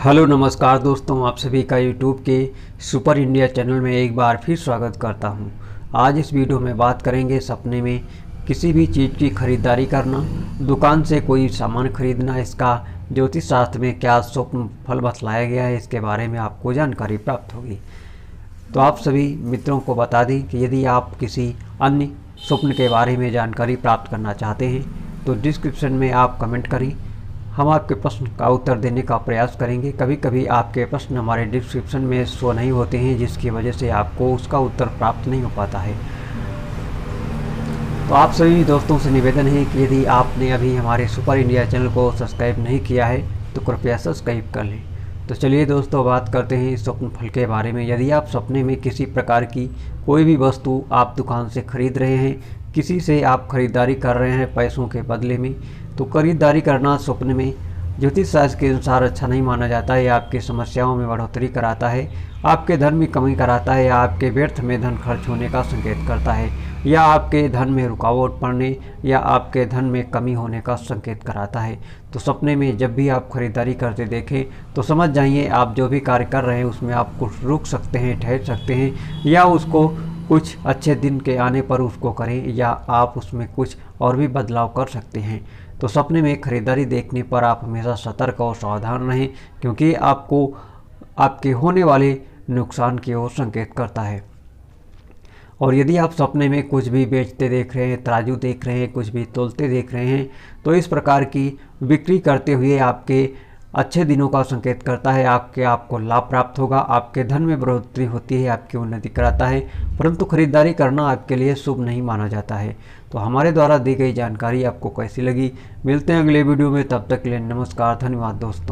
Hello, नमस्कार दोस्तों, आप सभी का यूट्यूब के सुपर इंडिया चैनल में एक बार फिर स्वागत करता हूँ। आज इस वीडियो में बात करेंगे सपने में किसी भी चीज़ की खरीदारी करना, दुकान से कोई सामान खरीदना, इसका ज्योतिष शास्त्र में क्या स्वप्न फल बतलाया गया है, इसके बारे में आपको जानकारी प्राप्त होगी तो आप सभी मित्रों को बता दें कि यदि आप किसी अन्य स्वप्न के बारे में जानकारी प्राप्त करना चाहते हैं तो डिस्क्रिप्शन में आप कमेंट करें हम आपके प्रश्न का उत्तर देने का प्रयास करेंगे। कभी कभी आपके प्रश्न हमारे डिस्क्रिप्शन में शो नहीं होते हैं, जिसकी वजह से आपको उसका उत्तर प्राप्त नहीं हो पाता है। तो आप सभी दोस्तों से निवेदन है कि यदि आपने अभी हमारे सुपर इंडिया चैनल को सब्सक्राइब नहीं किया है तो कृपया सब्सक्राइब कर लें। तो चलिए दोस्तों, बात करते हैं स्वप्न फल के बारे में। यदि आप सपने में किसी प्रकार की कोई भी वस्तु आप दुकान से खरीद रहे हैं, किसी से आप खरीदारी कर रहे हैं पैसों के बदले में तो खरीदारी करना स्वप्न में ज्योतिष शास्त्र के अनुसार अच्छा नहीं माना जाता है। आपकी समस्याओं में बढ़ोतरी कराता है, आपके धन में कमी कराता है या आपके व्यर्थ में धन खर्च होने का संकेत करता है। या आपके धन में रुकावट पड़ने या आपके धन में कमी होने का संकेत कराता है। तो सपने में जब भी आप खरीदारी करते देखें तो समझ जाइए, आप जो भी कार्य कर रहे हैं, उसमें आप कुछ रुक सकते हैं, ठहर सकते हैं, या उसको कुछ अच्छे दिन के आने पर उसको करें, या आप उसमें कुछ और भी बदलाव कर सकते हैं। तो सपने में खरीदारी देखने पर आप हमेशा सतर्क और सावधान रहें, क्योंकि आपको, आपके होने वाले नुकसान की ओर संकेत करता है। और यदि आप सपने में कुछ भी बेचते देख रहे हैं, तराजू देख रहे हैं, कुछ भी तोलते देख रहे हैं तो इस प्रकार की बिक्री करते हुए आपके अच्छे दिनों का संकेत करता है, आपके आपको लाभ प्राप्त होगा, आपके धन में बढ़ोतरी होती है, आपकी उन्नति कराता है, परंतु खरीदारी करना आपके लिए शुभ नहीं माना जाता है। तो हमारे द्वारा दी गई जानकारी आपको कैसी लगी? मिलते हैं अगले वीडियो में, तब तक के लिए नमस्कार, धन्यवाद दोस्तों।